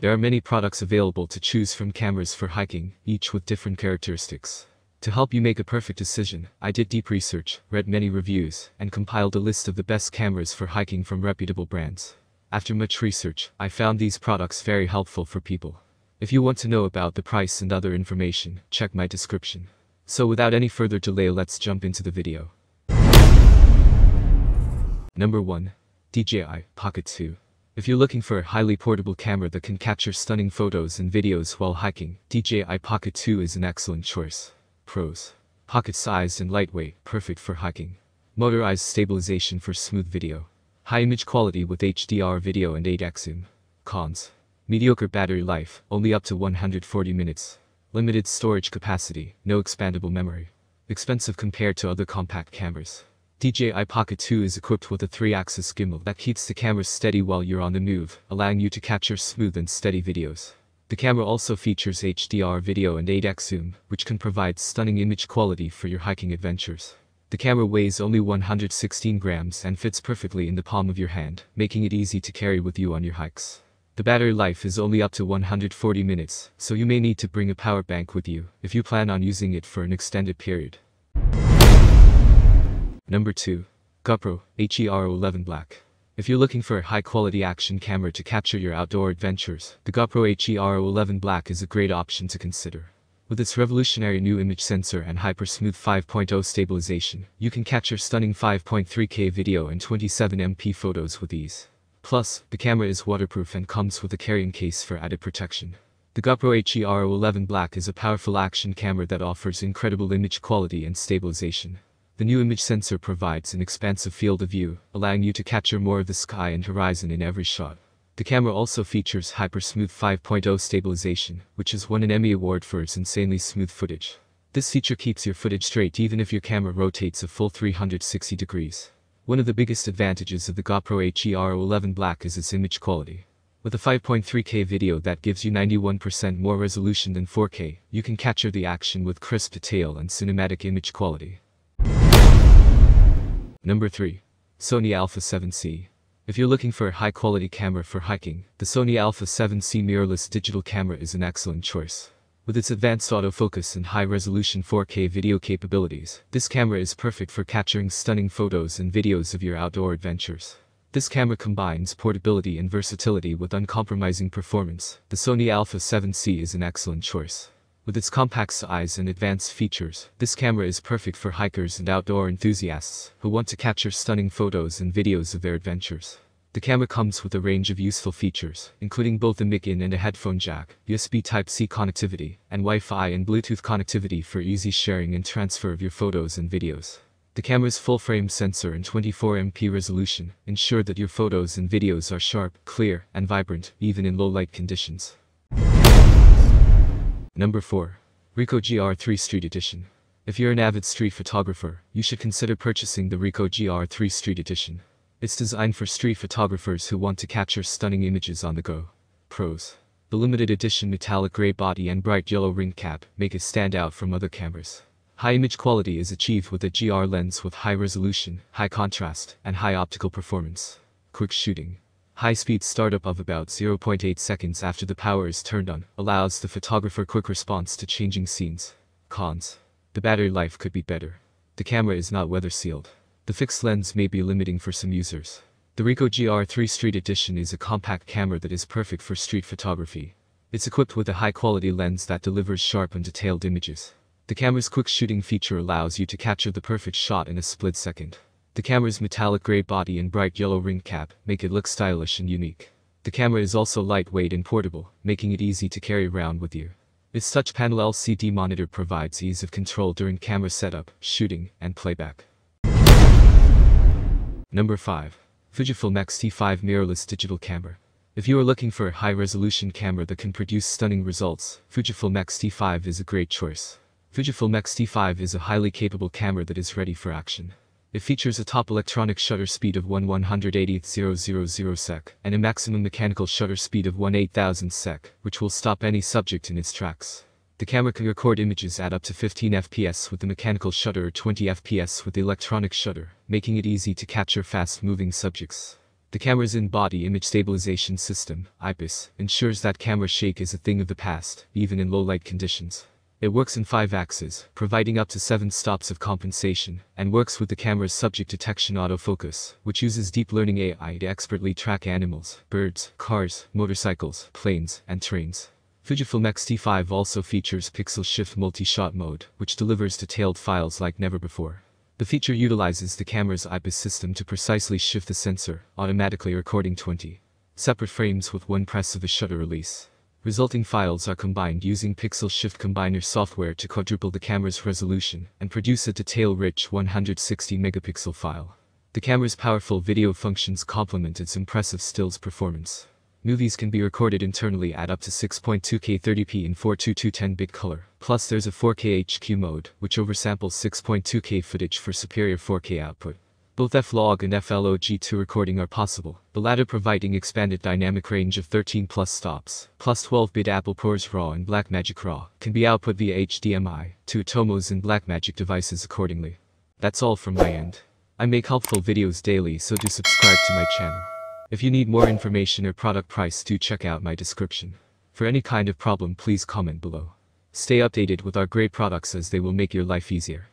There are many products available to choose from cameras for hiking, each with different characteristics. To help you make a perfect decision, I did deep research, read many reviews, and compiled a list of the best cameras for hiking from reputable brands. After much research, I found these products very helpful for people. If you want to know about the price and other information, check my description. So without any further delay let's jump into the video. Number 1. DJI Pocket 2. If you're looking for a highly portable camera that can capture stunning photos and videos while hiking, DJI Pocket 2 is an excellent choice. Pros. Pocket-sized and lightweight, perfect for hiking. Motorized stabilization for smooth video. High image quality with HDR video and 8x zoom. Cons. Mediocre battery life, only up to 140 minutes. Limited storage capacity, no expandable memory. Expensive compared to other compact cameras. DJI Pocket 2 is equipped with a 3-axis gimbal that keeps the camera steady while you're on the move, allowing you to capture smooth and steady videos. The camera also features HDR video and 8x zoom, which can provide stunning image quality for your hiking adventures. The camera weighs only 116 grams and fits perfectly in the palm of your hand, making it easy to carry with you on your hikes. The battery life is only up to 140 minutes, so you may need to bring a power bank with you if you plan on using it for an extended period. Number 2. GoPro HERO11 Black. If you're looking for a high-quality action camera to capture your outdoor adventures, the GoPro HERO11 Black is a great option to consider. With its revolutionary new image sensor and hyper-smooth 5.0 stabilization, you can capture stunning 5.3K video and 27MP photos with ease. Plus, the camera is waterproof and comes with a carrying case for added protection. The GoPro HERO11 Black is a powerful action camera that offers incredible image quality and stabilization. The new image sensor provides an expansive field of view, allowing you to capture more of the sky and horizon in every shot. The camera also features Hypersmooth 5.0 stabilization, which has won an Emmy Award for its insanely smooth footage. This feature keeps your footage straight even if your camera rotates a full 360 degrees. One of the biggest advantages of the GoPro HERO11 Black is its image quality. With a 5.3K video that gives you 91% more resolution than 4K, you can capture the action with crisp detail and cinematic image quality. Number 3. Sony Alpha 7C. If you're looking for a high-quality camera for hiking, the Sony Alpha 7C mirrorless digital camera is an excellent choice. With its advanced autofocus and high-resolution 4K video capabilities, this camera is perfect for capturing stunning photos and videos of your outdoor adventures. This camera combines portability and versatility with uncompromising performance. The Sony Alpha 7C is an excellent choice. With its compact size and advanced features, this camera is perfect for hikers and outdoor enthusiasts who want to capture stunning photos and videos of their adventures. The camera comes with a range of useful features, including both a mic-in and a headphone jack, USB Type-C connectivity, and Wi-Fi and Bluetooth connectivity for easy sharing and transfer of your photos and videos. The camera's full-frame sensor and 24MP resolution ensure that your photos and videos are sharp, clear, and vibrant, even in low-light conditions. Number 4. Ricoh GR3 Street Edition. If you're an avid street photographer, you should consider purchasing the Ricoh GR3 Street Edition. It's designed for street photographers who want to capture stunning images on the go. Pros. The limited edition metallic gray body and bright yellow ring cap make it stand out from other cameras. High image quality is achieved with a GR lens with high resolution, high contrast, and high optical performance. Quick shooting. High-speed startup of about 0.8 seconds after the power is turned on allows the photographer quick response to changing scenes. Cons. The battery life could be better. The camera is not weather sealed. The fixed lens may be limiting for some users. The Ricoh GR3 Street Edition is a compact camera that is perfect for street photography. It's equipped with a high-quality lens that delivers sharp and detailed images. The camera's quick shooting feature allows you to capture the perfect shot in a split second. The camera's metallic gray body and bright yellow ring cap make it look stylish and unique. The camera is also lightweight and portable, making it easy to carry around with you. Its touch panel LCD monitor provides ease of control during camera setup, shooting, and playback. Number 5. Fujifilm X-T5 Mirrorless Digital Camera. If you are looking for a high-resolution camera that can produce stunning results, Fujifilm X-T5 is a great choice. Fujifilm X-T5 is a highly capable camera that is ready for action. It features a top electronic shutter speed of 1 180th sec and a maximum mechanical shutter speed of 1 8000 sec, which will stop any subject in its tracks. The camera can record images at up to 15 fps with the mechanical shutter or 20 fps with the electronic shutter, making it easy to capture fast-moving subjects. The camera's in-body image stabilization system, IBIS, ensures that camera shake is a thing of the past, even in low-light conditions. It works in five axes, providing up to seven stops of compensation, and works with the camera's subject detection autofocus, which uses deep learning AI to expertly track animals, birds, cars, motorcycles, planes, and trains. Fujifilm X-T5 also features Pixel Shift Multi-Shot Mode, which delivers detailed files like never before. The feature utilizes the camera's IBIS system to precisely shift the sensor, automatically recording 20 separate frames with one press of the shutter release. Resulting files are combined using Pixel Shift Combiner software to quadruple the camera's resolution and produce a detail-rich 160 megapixel file. The camera's powerful video functions complement its impressive stills performance. Movies can be recorded internally at up to 6.2K 30p in 42210-bit color. Plus there's a 4K HQ mode, which oversamples 6.2K footage for superior 4K output. Both F-Log and F-Log2 recording are possible, the latter providing expanded dynamic range of 13 plus stops, plus 12-bit Apple ProRes RAW and Blackmagic RAW, can be output via HDMI to Atomos and Blackmagic devices accordingly. That's all from my end. I make helpful videos daily so do subscribe to my channel. If you need more information or product price do check out my description. For any kind of problem please comment below. Stay updated with our great products as they will make your life easier.